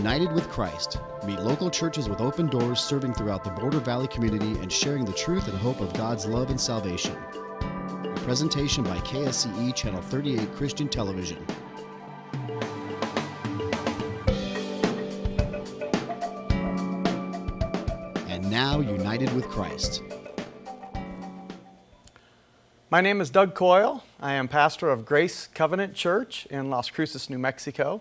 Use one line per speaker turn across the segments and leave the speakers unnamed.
United with Christ. Meet local churches with open doors serving throughout the Border Valley community and sharing the truth and hope of God's love and salvation. A presentation by KSCE Channel 38 Christian Television. And now, United with Christ.
My name is Doug Coyle. I am pastor of Grace Covenant Church in Las Cruces, New Mexico.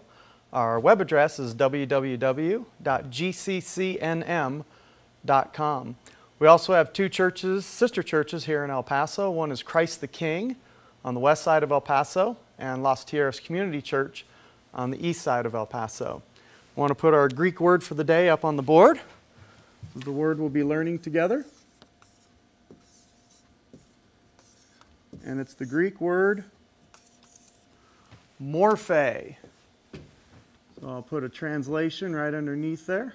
Our web address is www.gccnm.com. We also have two churches, sister churches here in El Paso. One is Christ the King on the west side of El Paso, and Las Tierras Community Church on the east side of El Paso. I want to put our Greek word for the day up on the board. The word we'll be learning together. And it's the Greek word morphe. I'll put a translation right underneath there.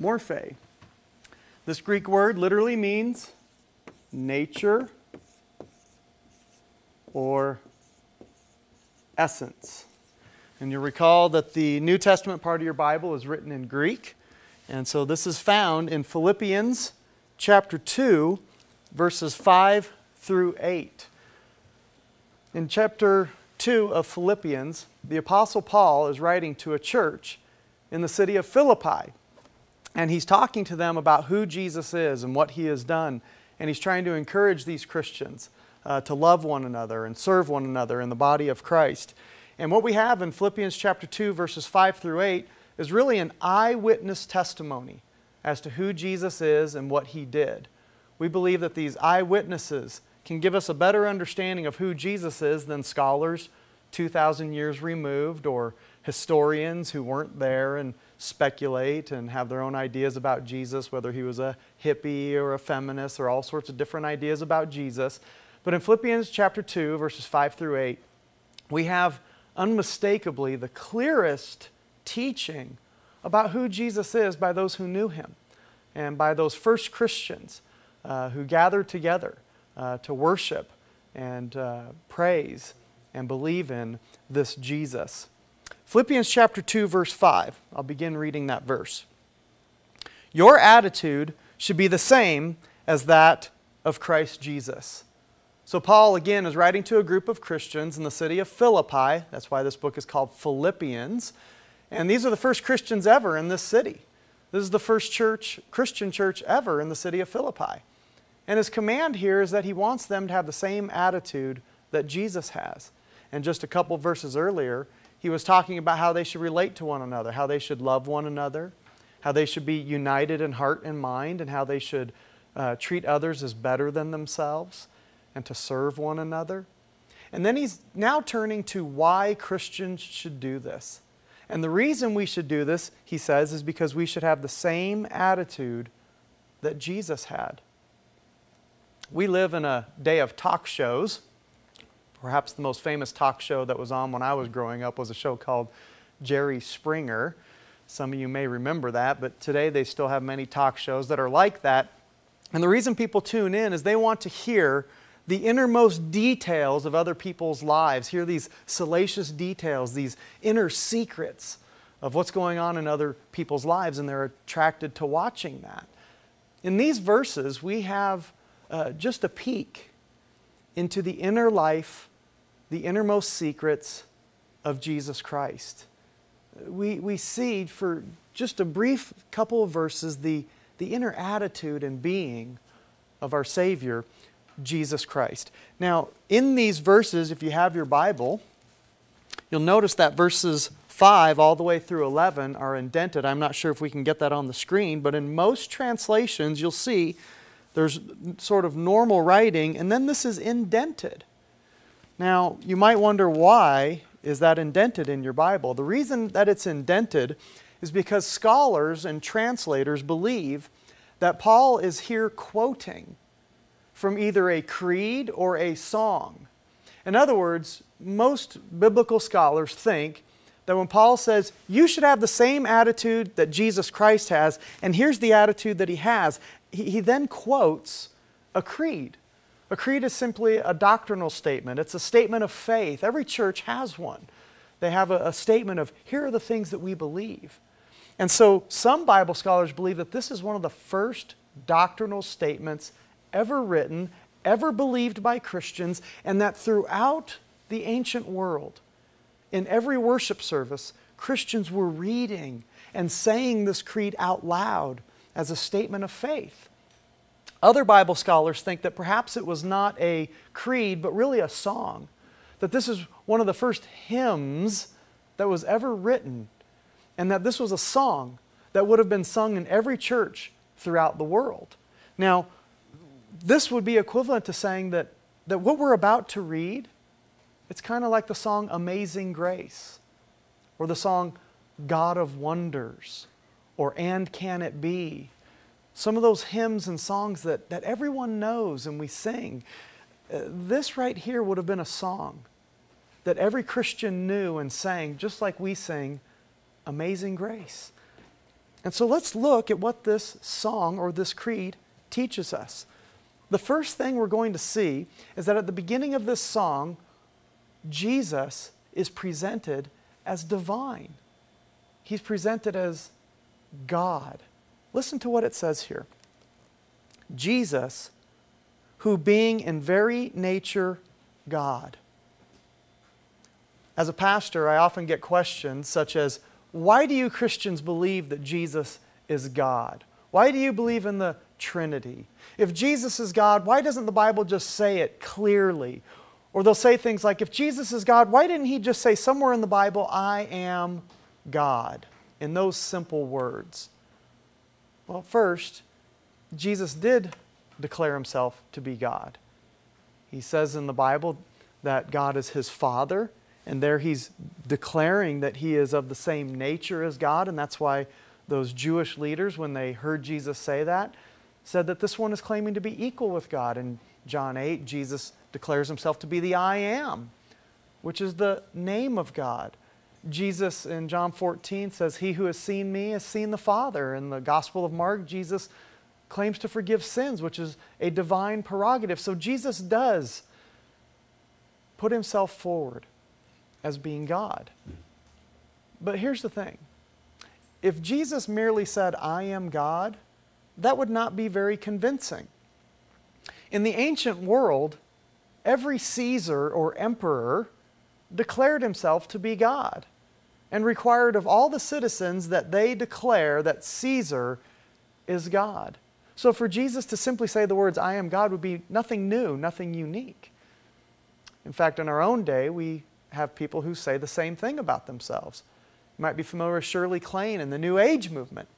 Morphe. This Greek word literally means nature or essence. And you'll recall that the New Testament part of your Bible is written in Greek. And so this is found in Philippians chapter 2, verses 5 through 8. In chapter 2 of Philippians, the Apostle Paul is writing to a church in the city of Philippi. And he's talking to them about who Jesus is and what he has done. And he's trying to encourage these Christians uh, to love one another and serve one another in the body of Christ. And what we have in Philippians chapter 2, verses 5 through 8, is really an eyewitness testimony as to who Jesus is and what he did. We believe that these eyewitnesses can give us a better understanding of who Jesus is than scholars 2,000 years removed or historians who weren't there and speculate and have their own ideas about Jesus, whether he was a hippie or a feminist or all sorts of different ideas about Jesus. But in Philippians chapter 2, verses 5 through 8, we have unmistakably the clearest teaching about who Jesus is by those who knew him and by those first Christians uh, who gathered together uh, to worship and uh, praise and believe in this Jesus. Philippians chapter 2, verse 5. I'll begin reading that verse. Your attitude should be the same as that of Christ Jesus so, Paul again is writing to a group of Christians in the city of Philippi. That's why this book is called Philippians. And these are the first Christians ever in this city. This is the first church, Christian church ever in the city of Philippi. And his command here is that he wants them to have the same attitude that Jesus has. And just a couple verses earlier, he was talking about how they should relate to one another, how they should love one another, how they should be united in heart and mind, and how they should uh, treat others as better than themselves and to serve one another. And then he's now turning to why Christians should do this. And the reason we should do this, he says, is because we should have the same attitude that Jesus had. We live in a day of talk shows. Perhaps the most famous talk show that was on when I was growing up was a show called Jerry Springer. Some of you may remember that, but today they still have many talk shows that are like that. And the reason people tune in is they want to hear the innermost details of other people's lives, hear these salacious details, these inner secrets of what's going on in other people's lives, and they're attracted to watching that. In these verses, we have uh, just a peek into the inner life, the innermost secrets of Jesus Christ. We, we see for just a brief couple of verses the, the inner attitude and being of our Savior. Jesus Christ. Now, in these verses, if you have your Bible, you'll notice that verses 5 all the way through 11 are indented. I'm not sure if we can get that on the screen, but in most translations, you'll see there's sort of normal writing, and then this is indented. Now, you might wonder why is that indented in your Bible? The reason that it's indented is because scholars and translators believe that Paul is here quoting from either a creed or a song. In other words, most biblical scholars think that when Paul says, you should have the same attitude that Jesus Christ has, and here's the attitude that he has, he, he then quotes a creed. A creed is simply a doctrinal statement, it's a statement of faith. Every church has one. They have a, a statement of, here are the things that we believe. And so some Bible scholars believe that this is one of the first doctrinal statements ever written, ever believed by Christians, and that throughout the ancient world, in every worship service, Christians were reading and saying this creed out loud as a statement of faith. Other Bible scholars think that perhaps it was not a creed, but really a song. That this is one of the first hymns that was ever written, and that this was a song that would have been sung in every church throughout the world. Now, this would be equivalent to saying that, that what we're about to read, it's kind of like the song Amazing Grace, or the song God of Wonders, or And Can It Be? Some of those hymns and songs that, that everyone knows and we sing. Uh, this right here would have been a song that every Christian knew and sang, just like we sing Amazing Grace. And so let's look at what this song or this creed teaches us. The first thing we're going to see is that at the beginning of this song, Jesus is presented as divine. He's presented as God. Listen to what it says here Jesus, who being in very nature God. As a pastor, I often get questions such as, why do you Christians believe that Jesus is God? Why do you believe in the Trinity? If Jesus is God, why doesn't the Bible just say it clearly? Or they'll say things like, if Jesus is God, why didn't he just say somewhere in the Bible, I am God, in those simple words? Well, first, Jesus did declare himself to be God. He says in the Bible that God is his Father, and there he's declaring that he is of the same nature as God, and that's why those Jewish leaders, when they heard Jesus say that, said that this one is claiming to be equal with God. In John 8, Jesus declares himself to be the I am, which is the name of God. Jesus in John 14 says, He who has seen me has seen the Father. In the Gospel of Mark, Jesus claims to forgive sins, which is a divine prerogative. So Jesus does put himself forward as being God. But here's the thing if Jesus merely said, I am God, that would not be very convincing. In the ancient world, every Caesar or emperor declared himself to be God and required of all the citizens that they declare that Caesar is God. So for Jesus to simply say the words, I am God, would be nothing new, nothing unique. In fact, in our own day, we have people who say the same thing about themselves. You might be familiar with Shirley MacLaine in the New Age movement.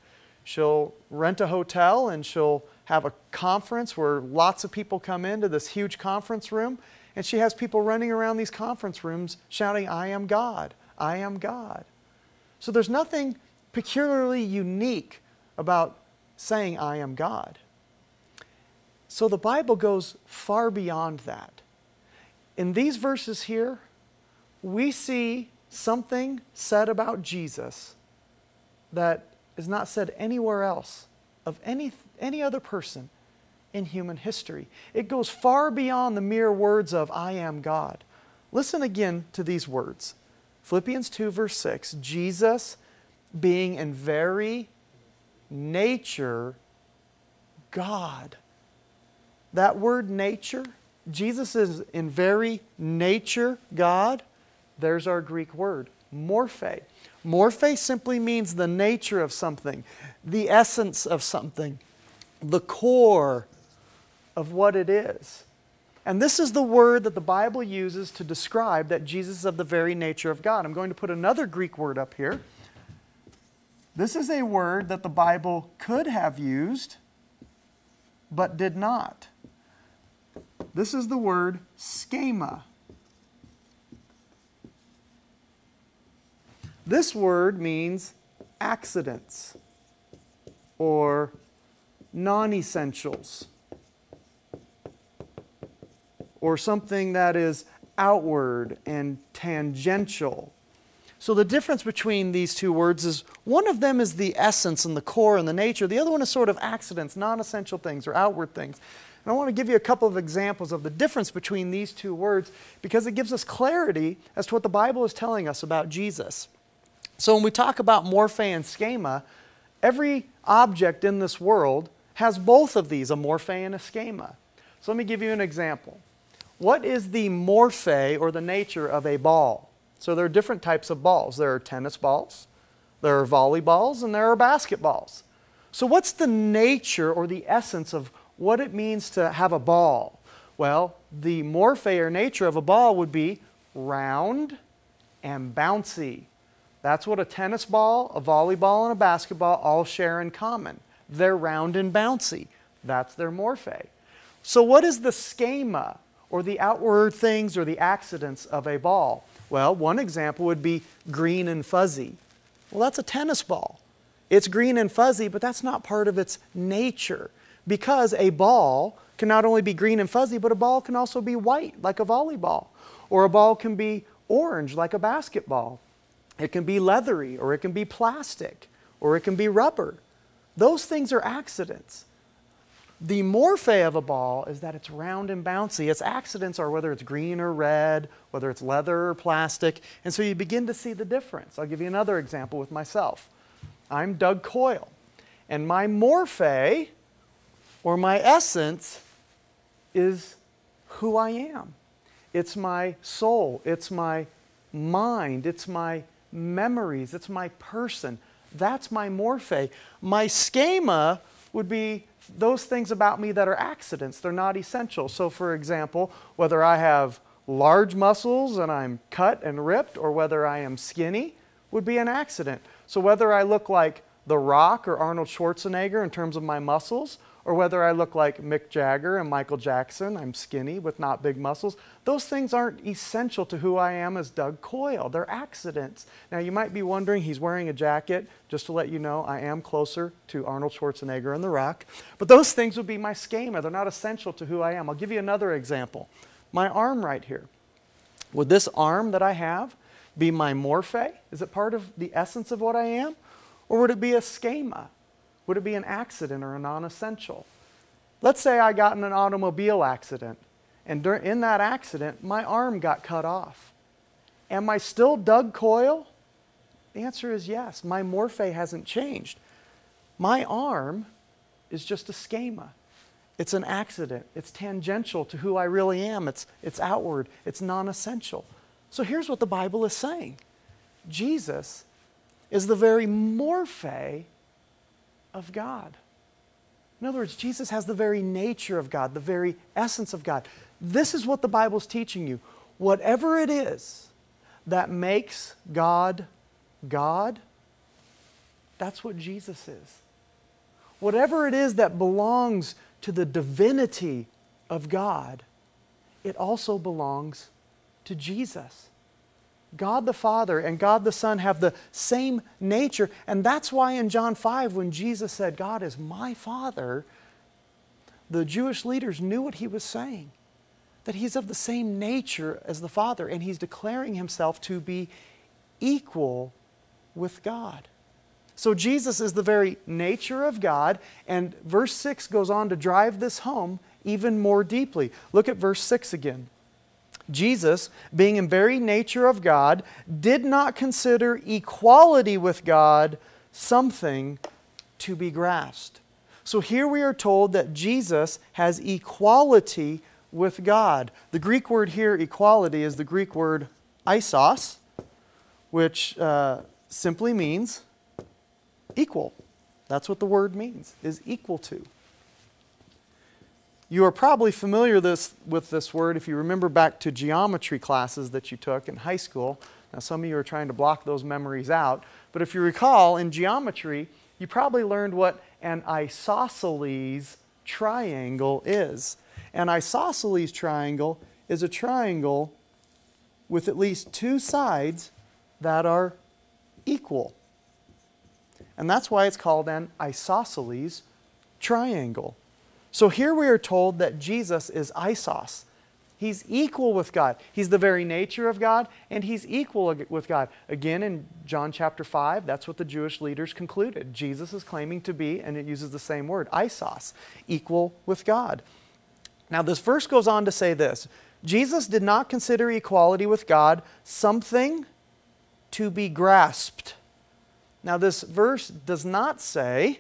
She'll rent a hotel and she'll have a conference where lots of people come into this huge conference room, and she has people running around these conference rooms shouting, I am God, I am God. So there's nothing peculiarly unique about saying, I am God. So the Bible goes far beyond that. In these verses here, we see something said about Jesus that is not said anywhere else of any, any other person in human history. It goes far beyond the mere words of, I am God. Listen again to these words Philippians 2, verse 6 Jesus, being in very nature God. That word nature, Jesus is in very nature God. There's our Greek word, morphe. Morphe simply means the nature of something, the essence of something, the core of what it is. And this is the word that the Bible uses to describe that Jesus is of the very nature of God. I'm going to put another Greek word up here. This is a word that the Bible could have used, but did not. This is the word schema. This word means accidents or non essentials or something that is outward and tangential. So the difference between these two words is one of them is the essence and the core and the nature. The other one is sort of accidents, non essential things or outward things. And I want to give you a couple of examples of the difference between these two words because it gives us clarity as to what the Bible is telling us about Jesus. So when we talk about morphe and schema, every object in this world has both of these, a morphe and a schema. So let me give you an example. What is the morphe or the nature of a ball? So there are different types of balls. There are tennis balls, there are volleyballs, and there are basketballs. So what's the nature or the essence of what it means to have a ball? Well, the morphe or nature of a ball would be round and bouncy. That's what a tennis ball, a volleyball, and a basketball all share in common. They're round and bouncy. That's their morphe. So, what is the schema or the outward things or the accidents of a ball? Well, one example would be green and fuzzy. Well, that's a tennis ball. It's green and fuzzy, but that's not part of its nature because a ball can not only be green and fuzzy, but a ball can also be white, like a volleyball, or a ball can be orange, like a basketball. It can be leathery, or it can be plastic, or it can be rubber. Those things are accidents. The morphe of a ball is that it's round and bouncy. Its accidents are whether it's green or red, whether it's leather or plastic, and so you begin to see the difference. I'll give you another example with myself. I'm Doug Coyle, and my morphe or my essence is who I am. It's my soul, it's my mind, it's my memories, it's my person. That's my morphe. My schema would be those things about me that are accidents. They're not essential. So, for example, whether I have large muscles and I'm cut and ripped, or whether I am skinny, would be an accident. So, whether I look like The Rock or Arnold Schwarzenegger in terms of my muscles, or whether I look like Mick Jagger and Michael Jackson, I'm skinny with not big muscles, those things aren't essential to who I am as Doug Coyle. They're accidents. Now, you might be wondering, he's wearing a jacket. Just to let you know, I am closer to Arnold Schwarzenegger and The Rock. But those things would be my schema. They're not essential to who I am. I'll give you another example. My arm right here. Would this arm that I have be my morphe? Is it part of the essence of what I am? Or would it be a schema? Would it be an accident or a non essential? Let's say I got in an automobile accident, and in that accident, my arm got cut off. Am I still Doug Coyle? The answer is yes. My morphe hasn't changed. My arm is just a schema. It's an accident. It's tangential to who I really am. It's, it's outward. It's non essential. So here's what the Bible is saying Jesus is the very morphe of God. In other words, Jesus has the very nature of God, the very essence of God. This is what the Bible is teaching you. Whatever it is that makes God God, that's what Jesus is. Whatever it is that belongs to the divinity of God, it also belongs to Jesus. God the Father and God the Son have the same nature. And that's why in John 5, when Jesus said, God is my Father, the Jewish leaders knew what he was saying that he's of the same nature as the Father, and he's declaring himself to be equal with God. So Jesus is the very nature of God, and verse 6 goes on to drive this home even more deeply. Look at verse 6 again. Jesus, being in very nature of God, did not consider equality with God something to be grasped. So here we are told that Jesus has equality with God. The Greek word here, equality, is the Greek word isos, which uh, simply means equal. That's what the word means, is equal to. You are probably familiar this, with this word if you remember back to geometry classes that you took in high school. Now, some of you are trying to block those memories out, but if you recall, in geometry, you probably learned what an isosceles triangle is. An isosceles triangle is a triangle with at least two sides that are equal. And that's why it's called an isosceles triangle. So here we are told that Jesus is isos. He's equal with God. He's the very nature of God, and he's equal with God. Again, in John chapter 5, that's what the Jewish leaders concluded. Jesus is claiming to be, and it uses the same word, isos, equal with God. Now, this verse goes on to say this Jesus did not consider equality with God something to be grasped. Now, this verse does not say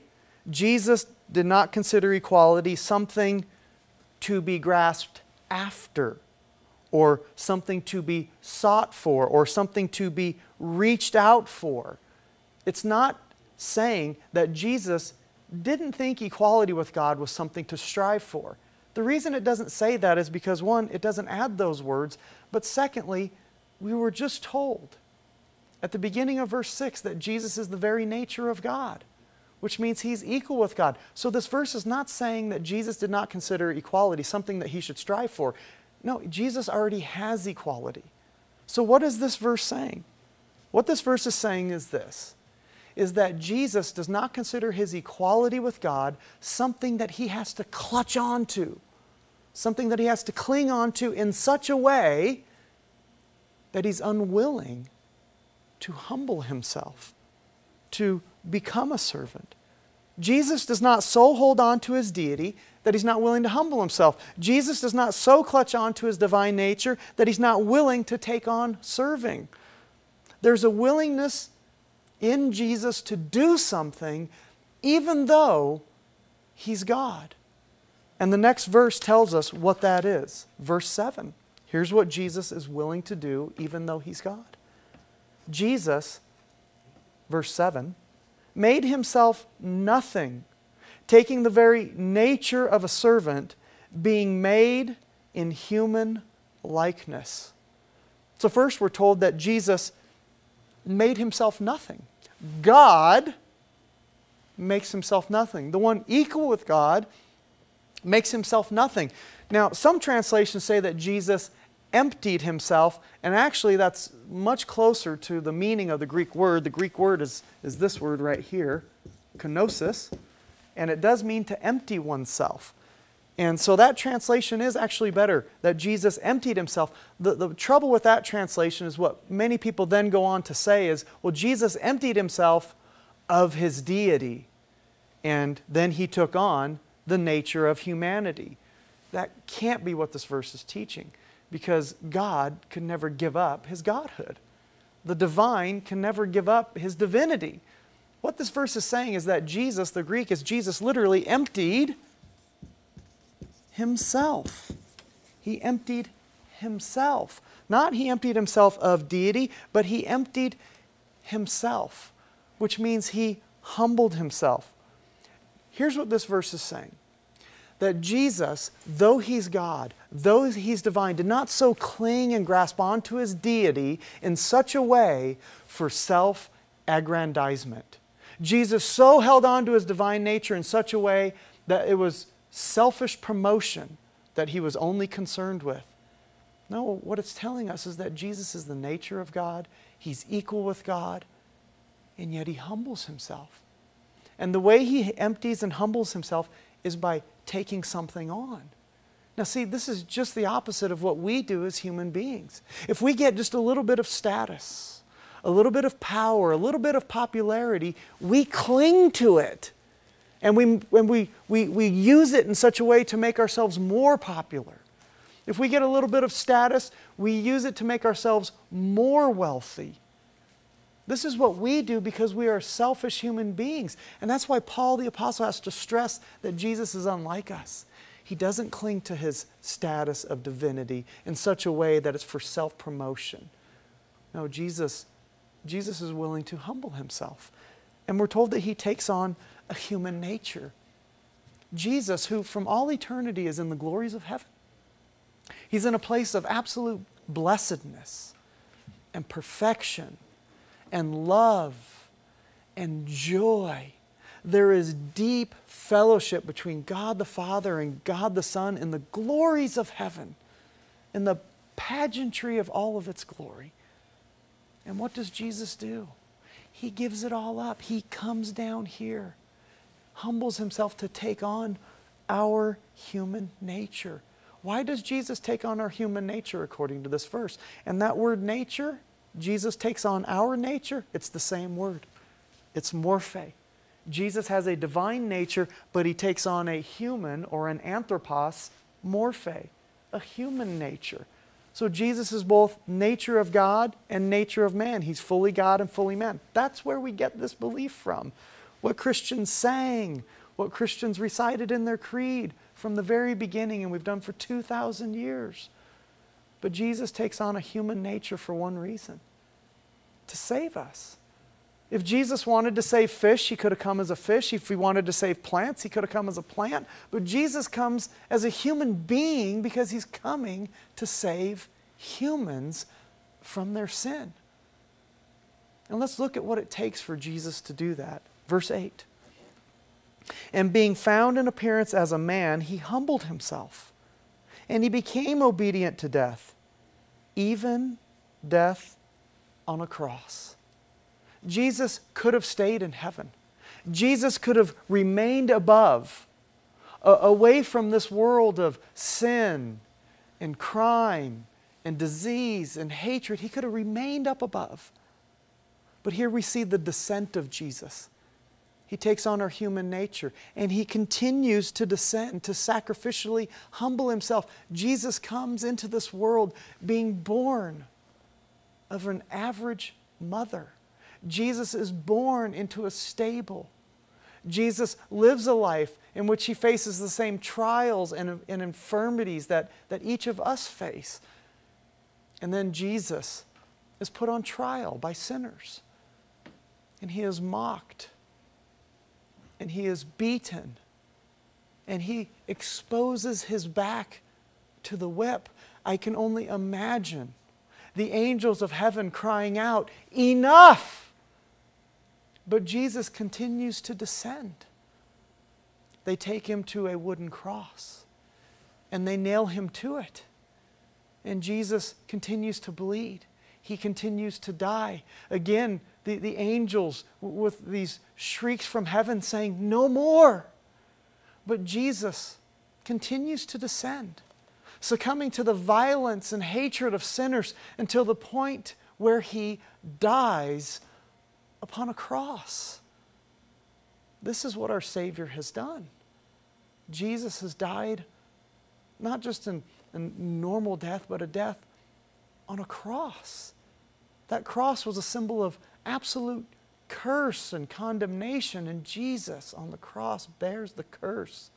Jesus did not consider equality something to be grasped after, or something to be sought for, or something to be reached out for. It's not saying that Jesus didn't think equality with God was something to strive for. The reason it doesn't say that is because, one, it doesn't add those words, but secondly, we were just told at the beginning of verse 6 that Jesus is the very nature of God which means he's equal with God. So this verse is not saying that Jesus did not consider equality something that he should strive for. No, Jesus already has equality. So what is this verse saying? What this verse is saying is this is that Jesus does not consider his equality with God something that he has to clutch onto, something that he has to cling onto in such a way that he's unwilling to humble himself, to become a servant. Jesus does not so hold on to his deity that he's not willing to humble himself. Jesus does not so clutch on to his divine nature that he's not willing to take on serving. There's a willingness in Jesus to do something even though he's God. And the next verse tells us what that is. Verse 7. Here's what Jesus is willing to do even though he's God. Jesus, verse 7, made himself nothing, taking the very nature of a servant, being made in human likeness. So, first, we're told that Jesus made himself nothing. God makes himself nothing. The one equal with God makes himself nothing. Now, some translations say that Jesus emptied himself, and actually that's much closer to the meaning of the Greek word. The Greek word is, is this word right here, kenosis, and it does mean to empty oneself. And so that translation is actually better, that Jesus emptied himself. The, the trouble with that translation is what many people then go on to say is, well, Jesus emptied himself of his deity, and then he took on the nature of humanity. That can't be what this verse is teaching because God can never give up his godhood. The divine can never give up his divinity. What this verse is saying is that Jesus, the Greek is Jesus literally emptied himself. He emptied himself. Not he emptied himself of deity, but he emptied himself, which means he humbled himself. Here's what this verse is saying that Jesus, though he's God, though he's divine, did not so cling and grasp onto his deity in such a way for self aggrandizement. Jesus so held on to his divine nature in such a way that it was selfish promotion that he was only concerned with. No, what it's telling us is that Jesus is the nature of God, he's equal with God, and yet he humbles himself. And the way he empties and humbles himself is by taking something on. Now, see, this is just the opposite of what we do as human beings. If we get just a little bit of status, a little bit of power, a little bit of popularity, we cling to it. And we, and we, we, we use it in such a way to make ourselves more popular. If we get a little bit of status, we use it to make ourselves more wealthy. This is what we do because we are selfish human beings. And that's why Paul the Apostle has to stress that Jesus is unlike us. He doesn't cling to his status of divinity in such a way that it's for self promotion. No, Jesus, Jesus is willing to humble himself. And we're told that he takes on a human nature. Jesus, who from all eternity is in the glories of heaven, he's in a place of absolute blessedness and perfection and love and joy. There is deep fellowship between God the Father and God the Son in the glories of heaven, in the pageantry of all of its glory. And what does Jesus do? He gives it all up. He comes down here, humbles himself to take on our human nature. Why does Jesus take on our human nature according to this verse? And that word nature, Jesus takes on our nature, it's the same word. It's morphe. Jesus has a divine nature, but he takes on a human or an anthropos morphe, a human nature. So Jesus is both nature of God and nature of man. He's fully God and fully man. That's where we get this belief from. What Christians sang, what Christians recited in their creed from the very beginning, and we've done for 2,000 years. But Jesus takes on a human nature for one reason to save us. If Jesus wanted to save fish, he could have come as a fish. If he wanted to save plants, he could have come as a plant. But Jesus comes as a human being because he's coming to save humans from their sin. And let's look at what it takes for Jesus to do that. Verse 8. And being found in appearance as a man, he humbled himself. And he became obedient to death, even death on a cross. Jesus could have stayed in heaven. Jesus could have remained above, away from this world of sin and crime and disease and hatred. He could have remained up above. But here we see the descent of Jesus. He takes on our human nature and he continues to descend, to sacrificially humble himself. Jesus comes into this world being born of an average mother. Jesus is born into a stable. Jesus lives a life in which he faces the same trials and, and infirmities that, that each of us face. And then Jesus is put on trial by sinners. And he is mocked. And he is beaten. And he exposes his back to the whip. I can only imagine the angels of heaven crying out, Enough! But Jesus continues to descend. They take him to a wooden cross and they nail him to it. And Jesus continues to bleed. He continues to die. Again, the, the angels with these shrieks from heaven saying, No more. But Jesus continues to descend succumbing to the violence and hatred of sinners until the point where he dies upon a cross. This is what our Savior has done. Jesus has died not just in, in normal death, but a death on a cross. That cross was a symbol of absolute curse and condemnation, and Jesus on the cross bears the curse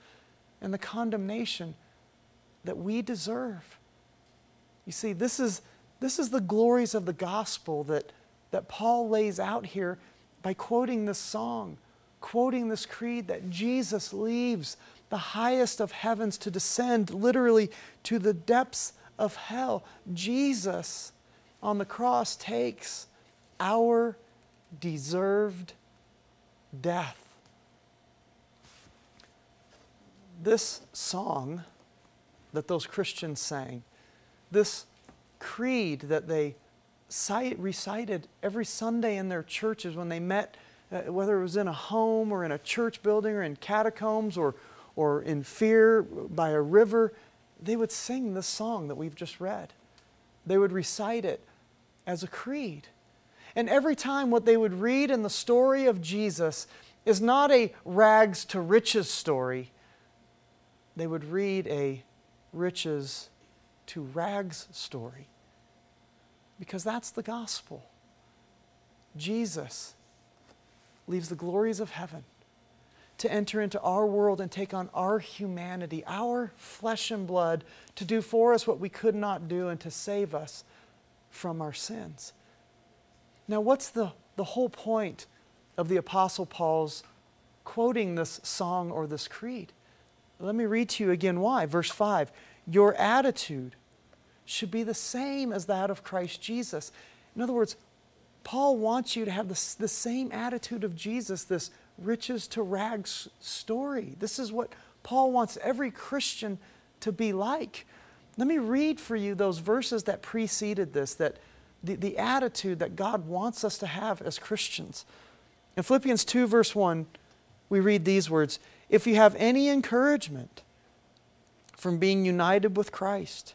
and the condemnation that we deserve. You see, this is, this is the glories of the gospel that, that Paul lays out here by quoting this song, quoting this creed that Jesus leaves the highest of heavens to descend literally to the depths of hell. Jesus on the cross takes our deserved death. This song that those Christians sang, this creed that they recited every Sunday in their churches when they met, uh, whether it was in a home or in a church building or in catacombs or, or in fear by a river, they would sing this song that we've just read. They would recite it as a creed. And every time what they would read in the story of Jesus is not a rags to riches story, they would read a riches to rags story. Because that's the gospel. Jesus leaves the glories of heaven to enter into our world and take on our humanity, our flesh and blood, to do for us what we could not do and to save us from our sins. Now, what's the, the whole point of the Apostle Paul's quoting this song or this creed? Let me read to you again why. Verse 5 Your attitude should be the same as that of Christ Jesus. In other words, Paul wants you to have the, the same attitude of Jesus, this riches to rags story. This is what Paul wants every Christian to be like. Let me read for you those verses that preceded this, that the, the attitude that God wants us to have as Christians. In Philippians 2, verse 1, we read these words if you have any encouragement from being united with Christ,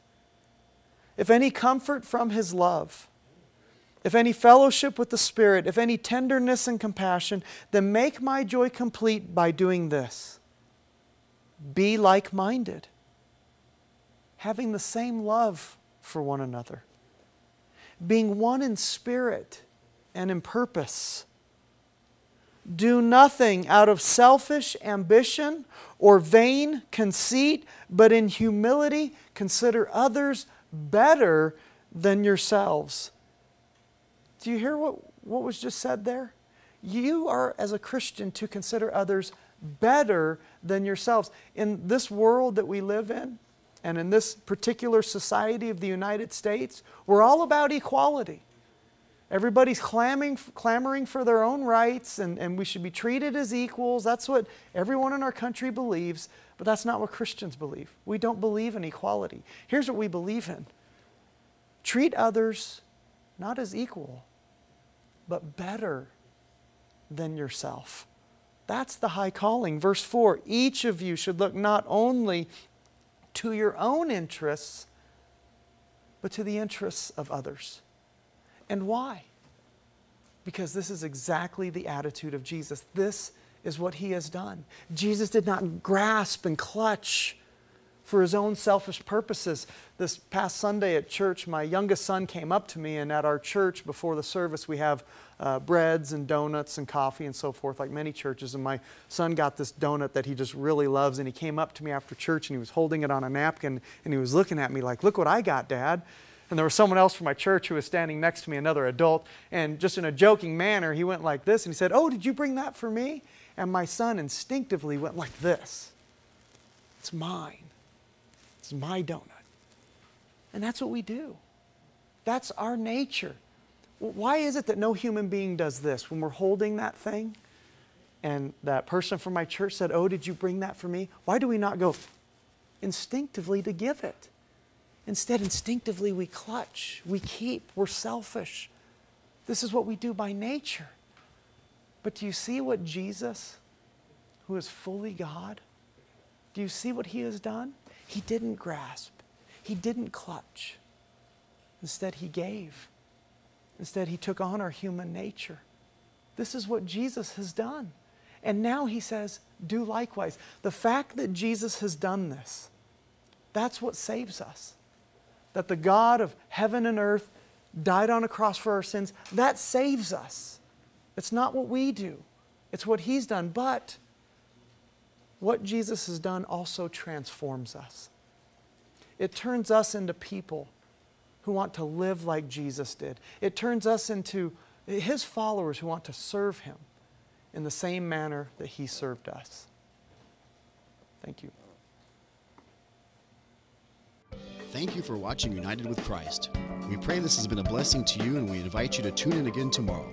if any comfort from his love, if any fellowship with the Spirit, if any tenderness and compassion, then make my joy complete by doing this be like minded, having the same love for one another, being one in spirit and in purpose. Do nothing out of selfish ambition or vain conceit, but in humility consider others better than yourselves. Do you hear what, what was just said there? You are, as a Christian, to consider others better than yourselves. In this world that we live in, and in this particular society of the United States, we're all about equality. Everybody's clamoring, clamoring for their own rights, and, and we should be treated as equals. That's what everyone in our country believes, but that's not what Christians believe. We don't believe in equality. Here's what we believe in treat others not as equal, but better than yourself. That's the high calling. Verse 4 each of you should look not only to your own interests, but to the interests of others. And why? Because this is exactly the attitude of Jesus. This is what he has done. Jesus did not grasp and clutch for his own selfish purposes. This past Sunday at church, my youngest son came up to me, and at our church before the service, we have uh, breads and donuts and coffee and so forth, like many churches. And my son got this donut that he just really loves, and he came up to me after church and he was holding it on a napkin and he was looking at me like, Look what I got, Dad. And there was someone else from my church who was standing next to me, another adult, and just in a joking manner, he went like this and he said, Oh, did you bring that for me? And my son instinctively went like this It's mine. My donut. And that's what we do. That's our nature. Why is it that no human being does this? When we're holding that thing, and that person from my church said, Oh, did you bring that for me? Why do we not go instinctively to give it? Instead, instinctively, we clutch, we keep, we're selfish. This is what we do by nature. But do you see what Jesus, who is fully God, do you see what he has done? He didn't grasp, he didn't clutch. Instead, he gave. Instead, he took on our human nature. This is what Jesus has done. And now he says, do likewise. The fact that Jesus has done this, that's what saves us. That the God of heaven and earth died on a cross for our sins, that saves us. It's not what we do, it's what he's done. But what Jesus has done also transforms us. It turns us into people who want to live like Jesus did. It turns us into his followers who want to serve him in the same manner that he served us. Thank you.
Thank you for watching United with Christ. We pray this has been a blessing to you, and we invite you to tune in again tomorrow.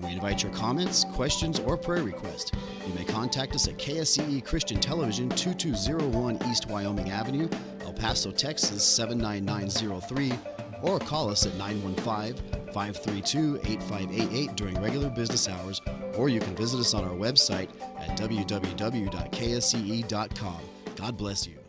We invite your comments, questions, or prayer requests. You may contact us at KSCE Christian Television, 2201 East Wyoming Avenue, El Paso, Texas 79903, or call us at 915 532 8588 during regular business hours, or you can visit us on our website at www.ksce.com. God bless you.